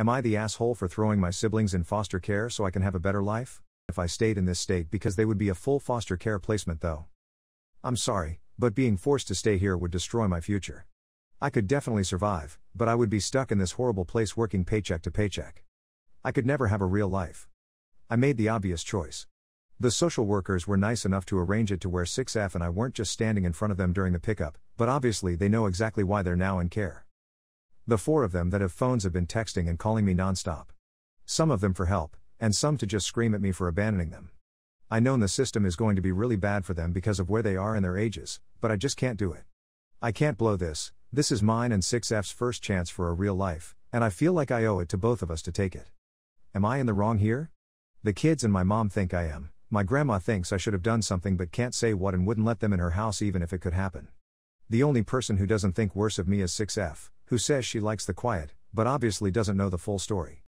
Am I the asshole for throwing my siblings in foster care so I can have a better life? If I stayed in this state because they would be a full foster care placement though. I'm sorry, but being forced to stay here would destroy my future. I could definitely survive, but I would be stuck in this horrible place working paycheck to paycheck. I could never have a real life. I made the obvious choice. The social workers were nice enough to arrange it to where 6F and I weren't just standing in front of them during the pickup, but obviously they know exactly why they're now in care. The four of them that have phones have been texting and calling me nonstop. Some of them for help, and some to just scream at me for abandoning them. I know the system is going to be really bad for them because of where they are and their ages, but I just can't do it. I can't blow this, this is mine and 6F's first chance for a real life, and I feel like I owe it to both of us to take it. Am I in the wrong here? The kids and my mom think I am, my grandma thinks I should have done something but can't say what and wouldn't let them in her house even if it could happen. The only person who doesn't think worse of me is 6F, who says she likes the quiet, but obviously doesn't know the full story.